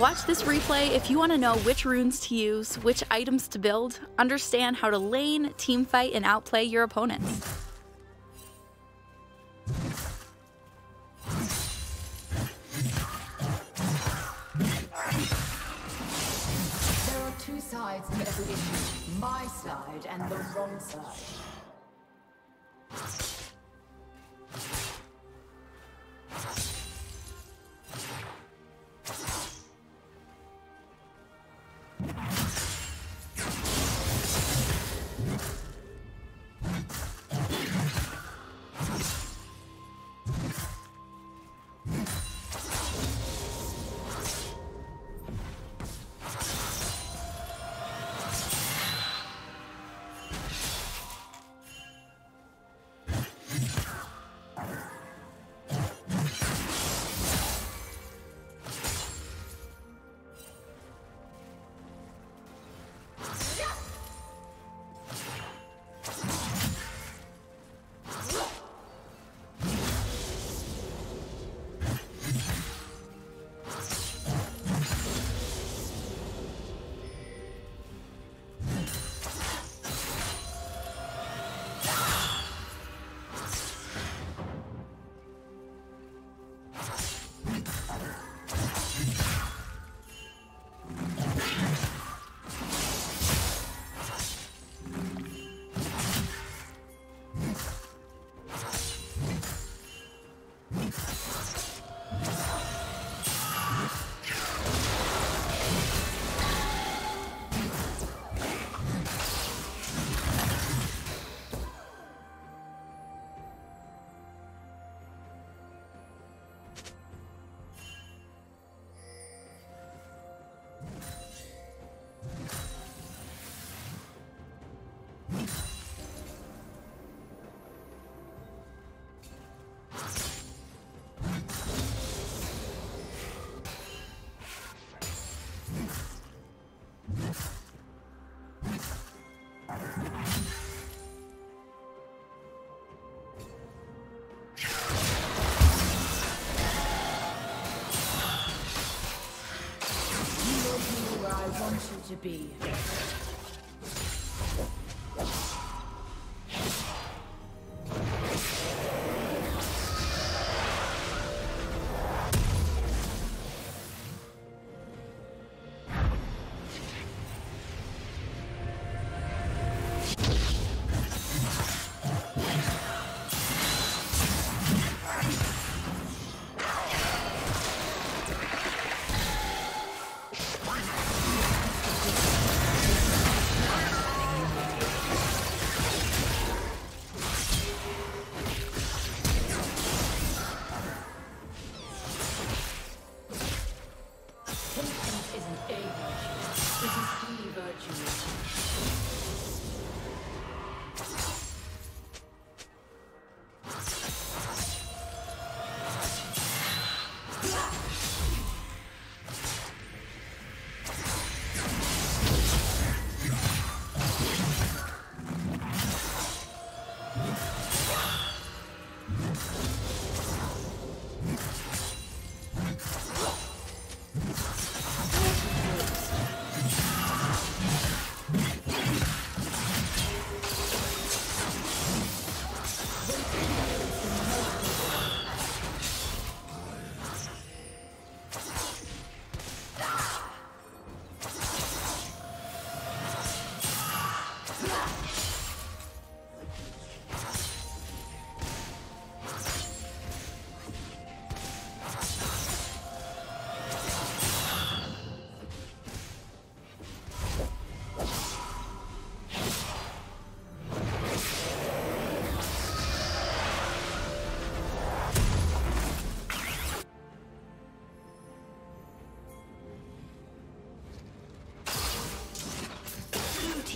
Watch this replay if you want to know which runes to use, which items to build, understand how to lane, teamfight, and outplay your opponents. There are two sides to every issue. My side and the wrong side. To be.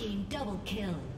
Team double kill.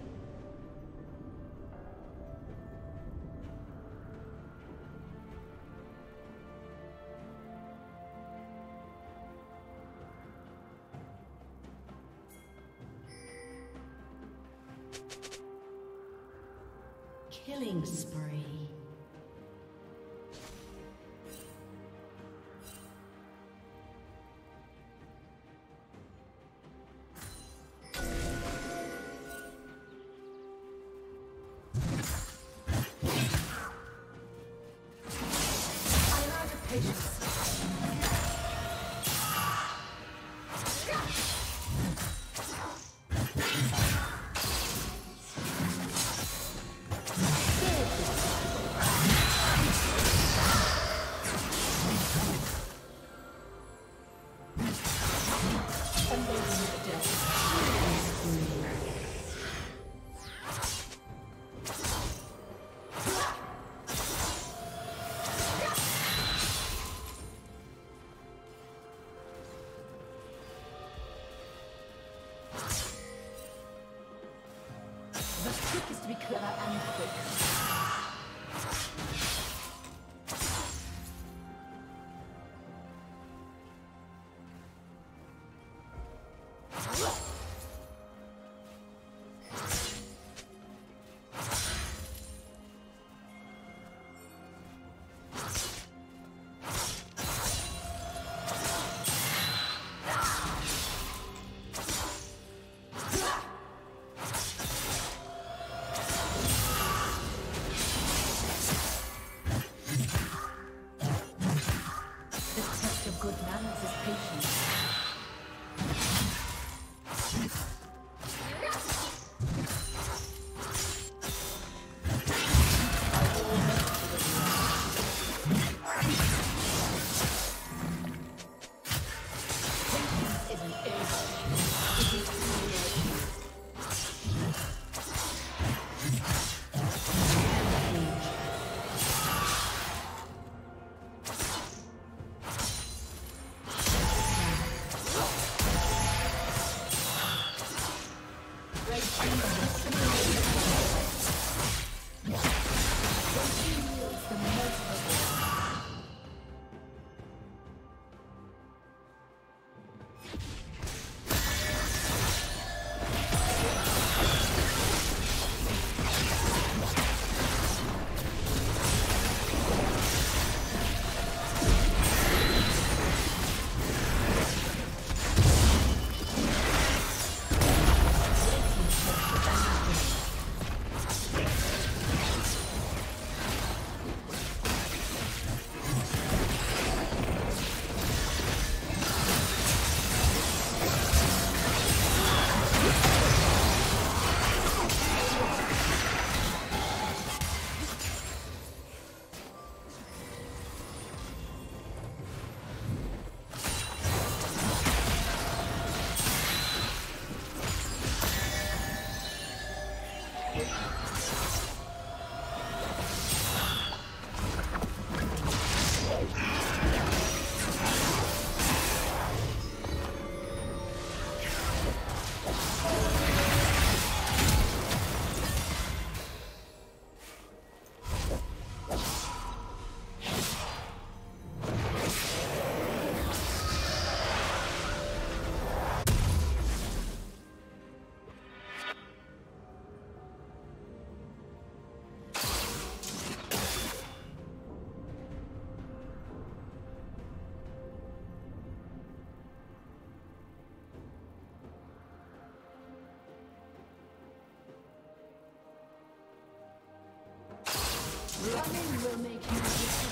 Will make you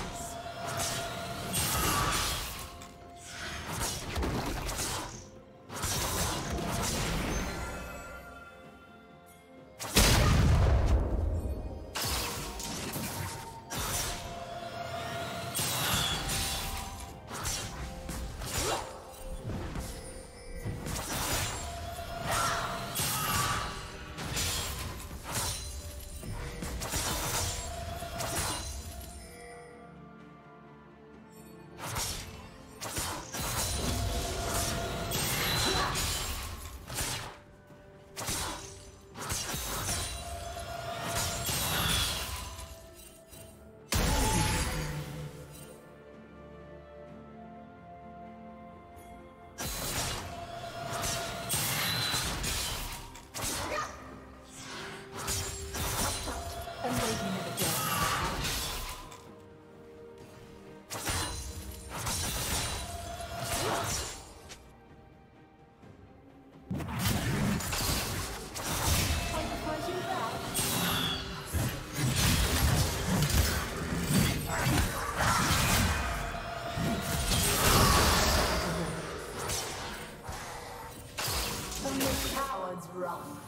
Wow.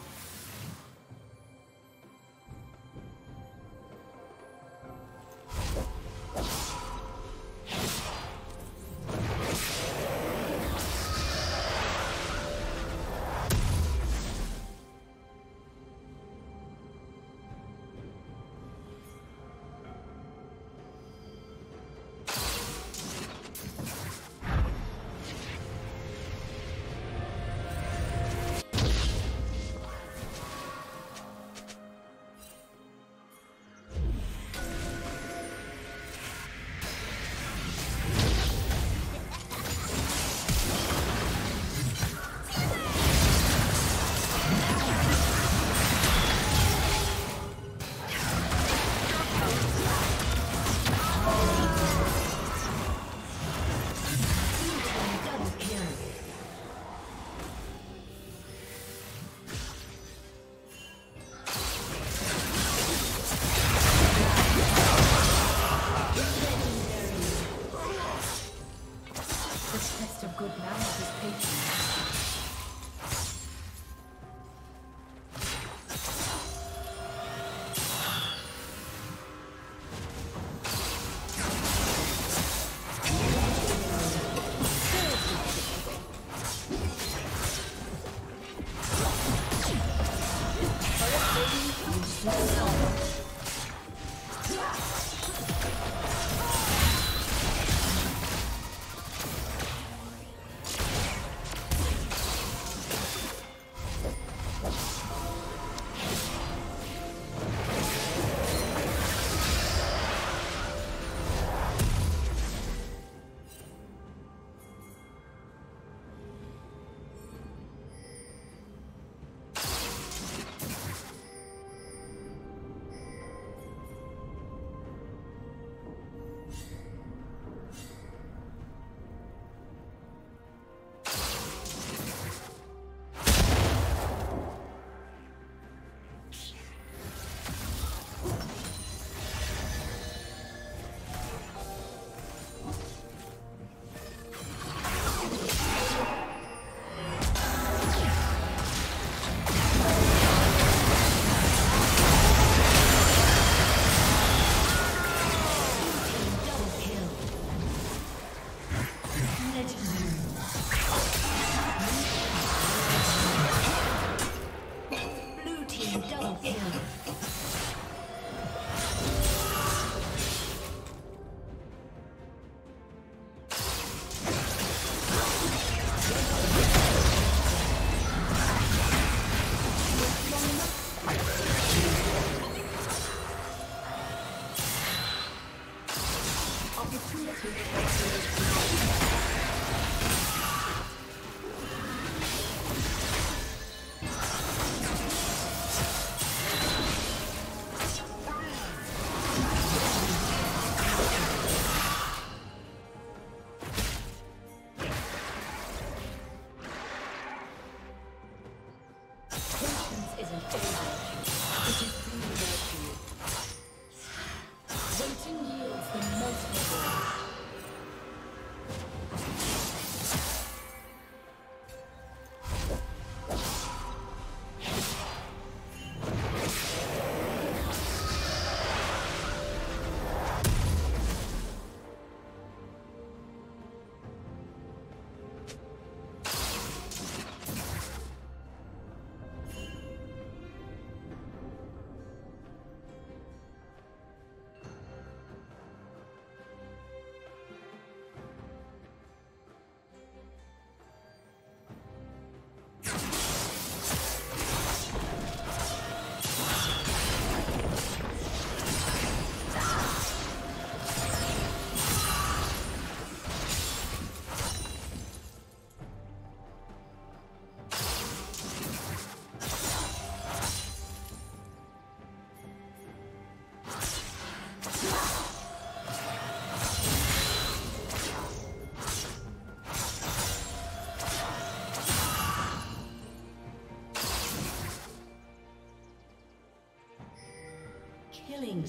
Killing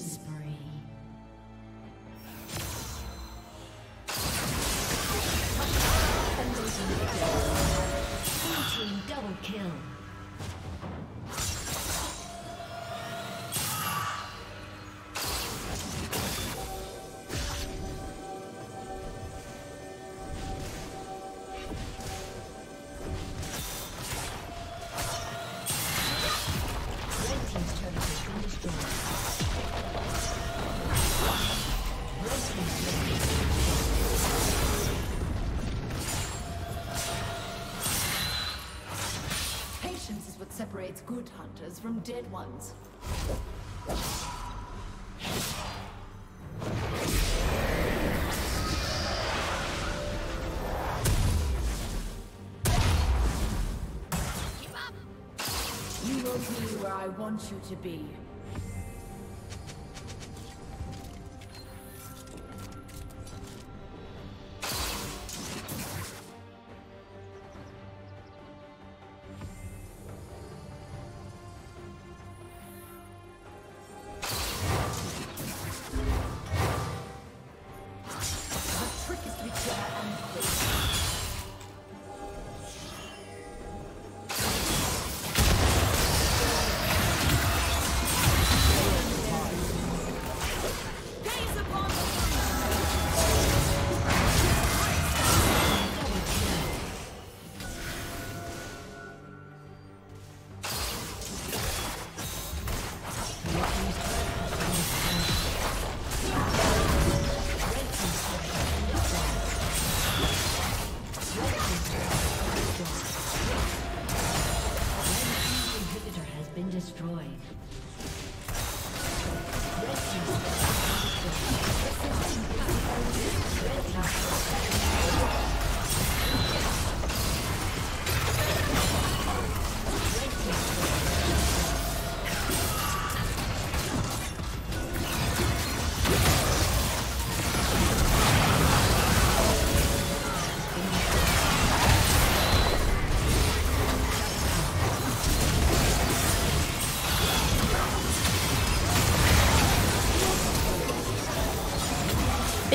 good hunters from dead ones. You will be where I want you to be.